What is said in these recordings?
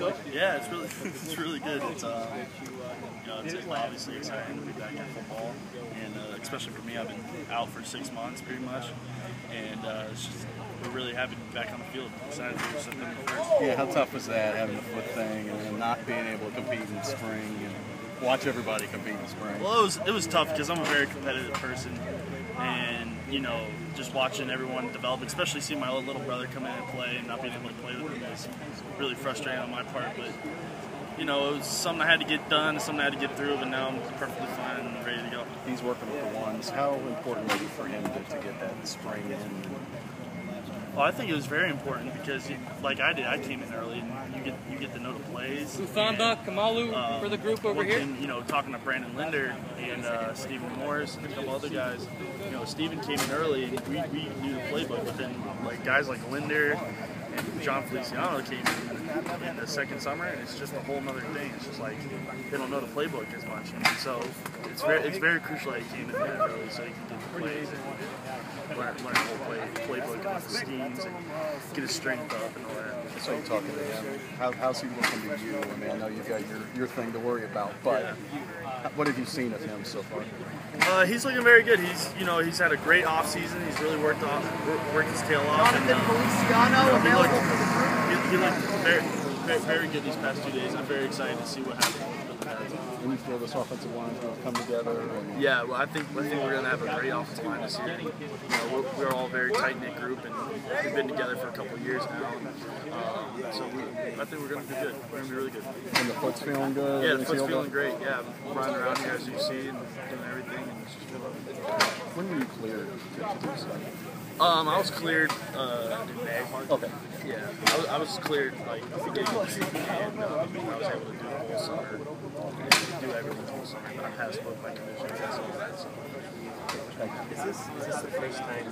Yeah, it's really it's really good. It's uh, you know, it's obviously exciting to be back in football, and uh, especially for me, I've been out for six months pretty much, and uh, it's just we're really happy to be back on the field. Excited for September first. Yeah, how tough was that having the foot thing and then not being able to compete in spring and watch everybody compete in spring? Well, it was it was tough because I'm a very competitive person, and you know, just watching everyone develop, especially seeing my little brother come in and play and not being able to play with him was really frustrating on my part. But you know, it was something I had to get done, something I had to get through, but now I'm perfectly fine and ready to go. He's working with the ones. How important was it for him to, to get that spring in? Well, I think it was very important because, like I did, I came in early and you get you get to know the plays. Ufanda, and, Kamalu uh, for the group over here. and, You know, talking to Brandon Linder and uh, Stephen Morris and a couple other guys. You know, Stephen came in early and we, we knew the playbook, but then like guys like Linder and Jon Feliciano came in, the second summer, and it's just a whole other thing. It's just like they don't know the playbook as much, and so it's very it's very crucial that he came in there early so he can get the plays and learn, learn the whole play, playbook and the schemes and get his strength up and all that. So you're talking to him. How, how's he looking to you? I mean, I know you've got your, your thing to worry about, but what have you seen of him so far? Uh, he's looking very good. He's, you know, he's had a great off season. He's really worked off, worked his tail off. and, uh, Feliciano he looked, the group. he, he looked very, very, very good these past two days. I'm very excited to see what happens with the Pats. And you feel this offensive line will come together? And Yeah, well, I think I think we're gonna have a great offensive line this year. You know, we're, we're all a very tight knit group, and we've been together for a couple of years now. Um, so we, I think we're gonna do good. We're gonna be really good. and the foot's feeling good? Yeah, the foot's feeling up? great. Yeah, I'm running around here as you see and doing everything, and it's just feeling When were you cleared to, to? Um, I was cleared uh, in May. Okay. Yeah, I was, I was cleared like beginning of May, and um, I was able to do the whole do everything the whole summer. But I passed both my commissions and all that. So. Is this is this the first time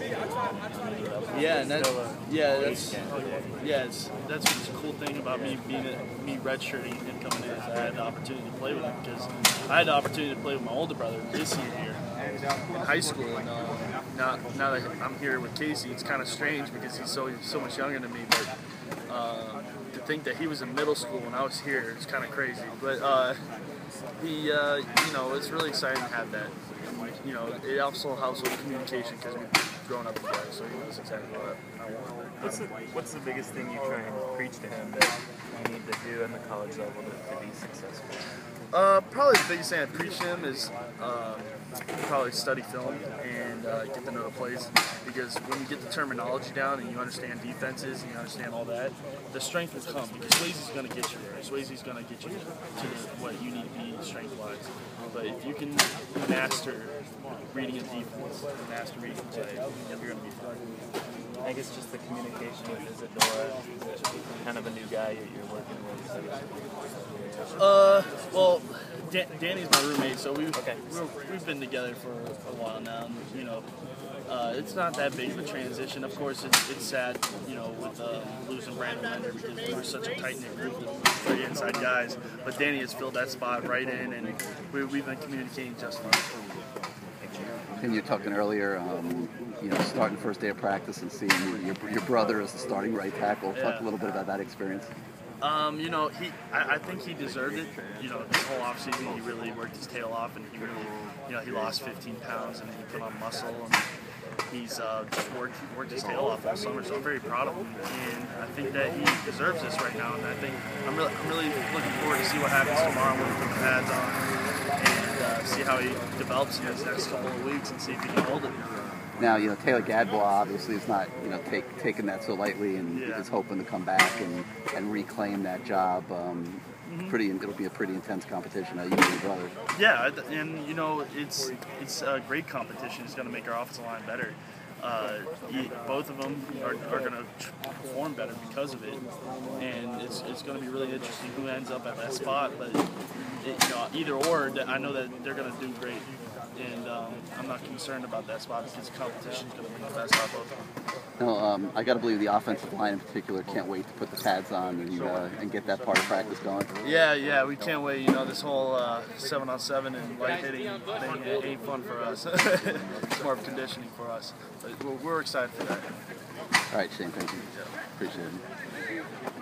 you Yeah, and that's yeah, that's yeah, it's, that's what's the cool thing about me being a, me redshirting and coming in is I had the opportunity to play with him because I had the opportunity to play with my older brother this year in high school, and uh, now now that I'm here with Casey, it's kind of strange because he's so so much younger than me, but. Uh, to think that he was in middle school when I was here, it's kind of crazy. But uh, he, uh, you know, it's really exciting to have that. You know, it also helps with communication because we've grown up together, so he knows exactly what I want. What's the what's the biggest thing you try and preach to him that you need to do at the college level to, to be successful? Uh, probably the biggest thing I preach to him is uh, probably study film and uh, get to know the plays because when you get the terminology down and you understand defenses and you understand all that, the strength will come because Swasey's going to get you there. Swasey's going to get you to what you need to be strength-wise. But if you can master reading a defense, master reading play, you're going to be fine. I guess just the communication with Isidora, kind of a new guy that you're working with. So Uh, well, Dan- Danny's my roommate, so we've Okay. we're, we've been together for a while now. And, you know, uh, it's not that big of a transition. Of course, it's, it's sad, you know, with uh, losing Brandon Linder because we were such a tight knit group of three inside guys. But Danny has filled that spot right in, and we, we've been communicating just fine. And you're talking earlier, um, you know, starting first day of practice and seeing your, your brother as the starting right tackle. Talk Yeah. a little bit about that experience. Um, you know, he I, I think he deserved it. You know, this whole offseason he really worked his tail off and he really you know, he lost 15 pounds and he put on muscle and he's uh, worked worked his tail off all summer. So I'm very proud of him and I think that he deserves this right now. And I think I'm really I'm really looking forward to see what happens tomorrow when we put the pads on and uh, see how he develops in his next couple of weeks and see if he can hold it. Now, you know, Taylor Gadbois obviously is not, you know, take, taking that so lightly and Yeah. is hoping to come back and, and reclaim that job. Um, Mm-hmm. Pretty, it'll be a pretty intense competition. Uh, you and your brother. Yeah, and you know it's it's a great competition. It's going to make our offensive line better. Uh, e- both of them are, are going to perform better because of it, and it's, it's going to be really interesting who ends up at that spot. But it, you know, either or, I know that they're going to do great, and um, I'm not concerned about that spot because competition is going to be the best out of both of them. No, um, I got to believe the offensive line in particular can't wait to put the pads on and, uh, and get that part of practice going. Yeah, yeah, we can't wait. You know, this whole uh, seven on seven and light hitting thing it ain't fun for us. it's more of conditioning for us. But we're, we're excited for that. All right, Shane, thank you. Appreciate it.